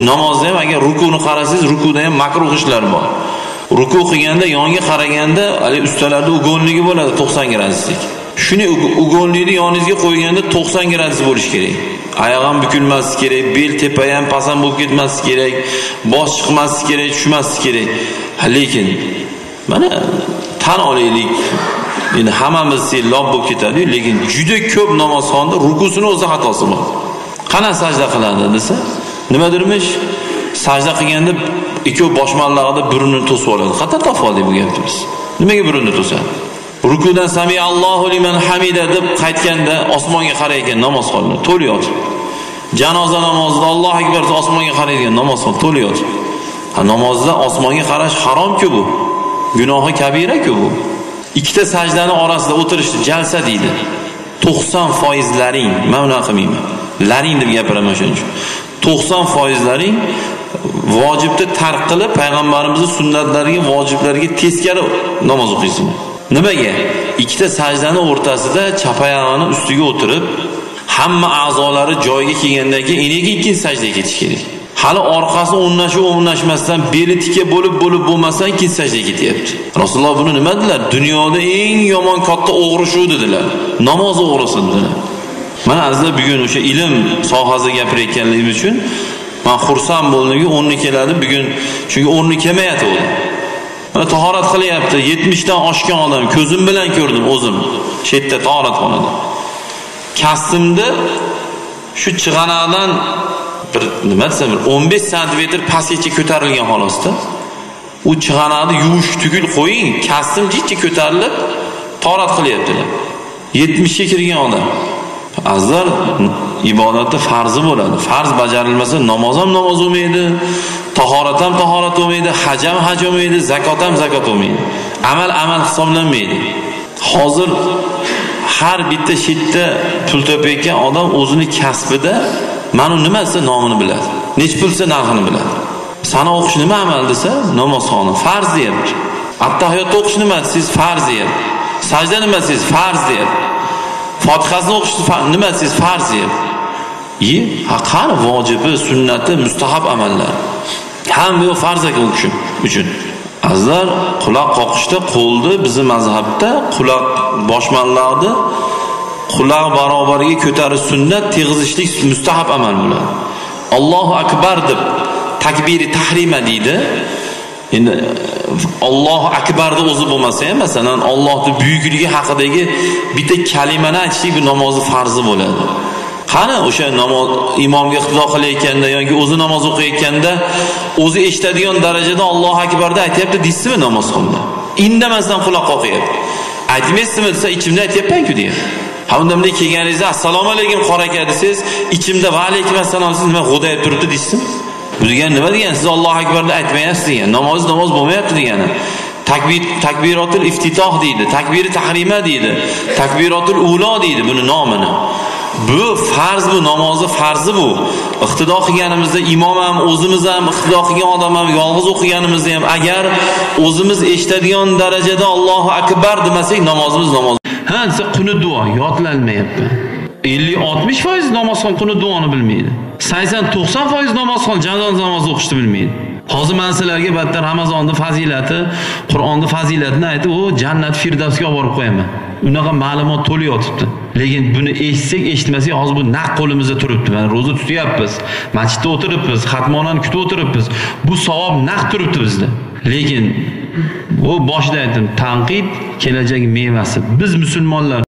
namozda ham agar rukuni qarasangiz rukuda ham makruh ishlar bor. Ruku qilganda yonga qaraganda haligi ustalarda ugonligi bo'ladi to'qson graduslik shuni ugonlikni yoningizga qo'yganda to'qson gradus bo'lishi kerak. Oyoq ham bukilmasligi kerak bel tepa ham pasan bo'lib ketmasligi kerak bosh chiqmasligi kerak tushmasligi kerak. Lekin mana tan olaylik. Endi hammamiz lob bo'lib ketadiyu lekin juda ko'p namozxonda rukusini o'zi xatosi bor. Qana sajda qiladi desa? Nimadirmish sajda qilganda ikkovi boshmallarida burnini to'sib oladi. Qayerdan topib oldik bu gapni biz nimaga burunni to'sadi? Rukudan sami allohu liman hamida deb qaytganda osmonga qarayotgan namozxonlar to'la yotib. Janoza namozida allohu akbar osmonga qaraydigan qildi. to'la yotib. Namozda osmonga qarash haromku bu? Gunohi kabira-ku bu? Ikkita sajdani orasida o'tirishni jalsa deydi. To'qson foizlaring man unaqa qilmayman. Laring deb gapiraman shuning uchun. To'qson foizlaring vojibni tark qilib payg'ambarimizni sunnatlariga vojiblariga teskari namoz o'qiysiz. Nimaga? Ikkita sajdani o'rtasida chapayog'ini ustiga o'tirib hamma a'zolari joyiga kelgandan keyin nega ikkinchi sajdaga ketish kerak. Hali orqasi o'rnashib o'rnashmasdan beli tika bo'lib bo'lib bo'lmasdan ikkinchi sajdaga ketyapti. Rasululloh buni nima dedilar? Dunyoda eng yomon katta o'g'ri shu dedilar. Namoz o'g'risi dedilar. Mana azizlar bugun o'sha ilm sohasida gapirayotganligim uchun man xursand bo'ldimki o'rni keladi bugun chunki o'rni kelmayapti u. Mana tahorat qilyapti yetmishdan oshgan odam ko'zim bilan ko'rdim o'zim. Shu yerda tahoratxonada kastimni shu chig'anoqdan bir nima desam bir o'n besh santimetr pastgacha ko'tarilgan xolosda u chig'anoqni yuvish tugul qo'ying kastim jicha ko'tarilib tahorat qilyaptilar. Yetmishga kirgan odam. Azizlar ibodatni farzi bo'ladi. Farz bajarilmasa namoz ham namoz bo'lmaydi tahorat ham tahorat bo'lmaydi haj ham haj bo'lmaydi zakot ham zakot bo'lmaydi. Amal amal hisoblanmaydi. Hozir har bitta chetda pul topayotgan odam o'zini kasbida mana nima desa nomini biladi. Nechi pul desa narxini biladi. Sana o'qish nima amal desa namozxona farz deyapti. Attahiyotni o'qish nima desangiz farz deyapti. Sajda nima desangiz farz deyapti. Fotihasini o'qish nima desangiz farz i ha qani vojibi sunnati mustahab amallar. Hamma yo'q farz ekan u kishi uchun. Azizlar quloq qoqishda qo'lni bizni mazhabda quloq boshmanlarni quloq barobariga ko'tarish sunnat teg'izishlik mustahab amal bo'ladi. Allohu akbar deb takbiri tahrima deydi. Endi e, Allohu akbarni o'zi bo'lmasa ham masalan Allohni buyukligi haqidagi bitta kalimani aytishlik bu namozni farzi bo'ladi. Qani o'sha namoz imomga iqtido qilayotganda yoki o'zi namoz o'qiyotganda o'zi eshitadigan darajada Allohu akbarni aytyapti deysizmi namozxonda indamasdan quloq qoqyapti aytmaysizmi desa ichimda aytyapmanku deyapti ha unda bunday kelganingizda assalomu alaykum qora aka desangiz ichimda va alaykum assalom siz nima g'o'dayib turibdi deysizmi? Bu degani nima degani? Siz ollohu akbarni aytmayapsiz degani namoz namoz bo'lmayapti degani. Takbir takbirotul iftitoh deydi takbiri tahrima deydi takbirotul ulo deydi buni nomini. Bu farz bu namozni farzi bu. Iqtido qilganimizda imom ham o'zimiz ham iqtido qilgan odam ham yolg'iz o'qiganimizda ham agar o'zimiz eshitadigan darajada Allohu akbar demasak namozimiz namoz. Ha desa qunut duo yodlanmayapti. 50-60 foiz namozxon quni duoni bilmaydi. 80-90 foiz namozxon janoza namozi o'qishni bilmaydi. Hozir man sizlarga battar ramazonni fazilati qur'onni fazilatini aytib u jannat firdavsga olib borib qo'yaman. Unaqa ma'lumot to'lib yotibdi. Lekin buni eshitsak eshitmasak hozir bu naq qo'limizda turibdi. Mana ro'za tutyapmiz masjidda o'tiribmiz xatmonani kutib o'tiribmiz. Bu savob naq turibdi bizda. Lekin bu boshida aytdim tanqid kelajak mevasi. Biz musulmonlar